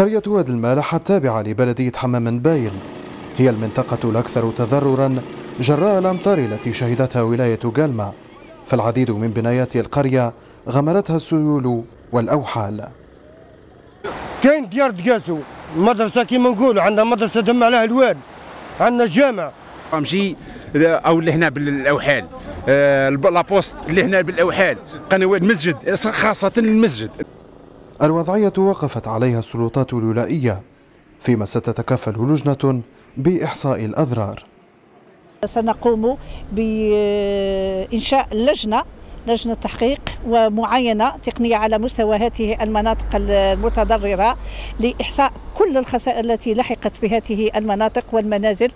قرية وادي المالح التابعة لبلدية حمام بايل. هي المنطقة الأكثر تضررا جراء الأمطار التي شهدتها ولاية جالما. فالعديد من بنايات القرية غمرتها السيول والأوحال. كاين ديار دقاسو مدرسة كيما نقولوا عندنا مدرسة دم عليها الواد. عندنا جامع. مشي أو اللي هنا بالأوحال. آه، لابوست اللي هنا بالأوحال. قنوات مسجد خاصة المسجد. الوضعية وقفت عليها السلطات الولائية فيما ستتكفل لجنة بإحصاء الأضرار. سنقوم بإنشاء لجنة لجنة تحقيق ومعاينة تقنية على مستوى هذه المناطق المتضررة لإحصاء كل الخسائر التي لحقت بهذه المناطق والمنازل.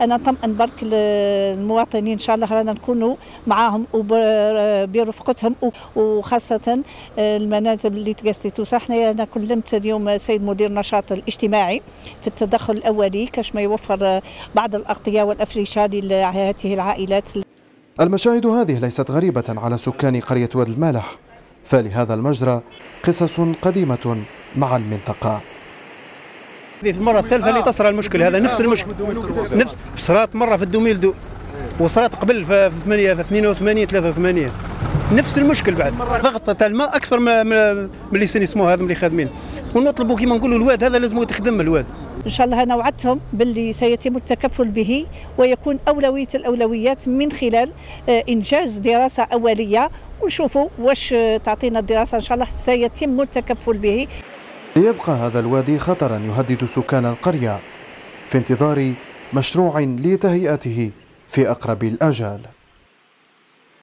أنا نطمئن برك المواطنين إن شاء الله رانا نكونوا معاهم وبرفقتهم وخاصة المنازل اللي تقاست توسع أنا كلمت اليوم سيد مدير النشاط الاجتماعي في التدخل الأولي كاش ما يوفر بعض الأغطية والأفرشة لهذه العائلات. المشاهد هذه ليست غريبة على سكان قرية واد المالح فلهذا المجرى قصص قديمة مع المنطقة. هذه المرة الثالثة اللي تصرى المشكل هذا نفس المشكل. نفس صرات مرة في ال deux mille deux وصرات قبل في 8 في 82 83 نفس المشكل بعد. ضغط الماء أكثر من اللي سنسموه هذا اللي خادمين. ونطلبوا كيما نقولوا الواد هذا لازم يتخدم الواد. إن شاء الله أنا وعدتهم باللي سيتم التكفل به ويكون أولوية الأولويات من خلال إنجاز دراسة أولية. ونشوفوا واش تعطينا الدراسة. إن شاء الله سيتم التكفل به. يبقى هذا الوادي خطرا يهدد سكان القرية في انتظار مشروع لتهيئته في أقرب الأجال.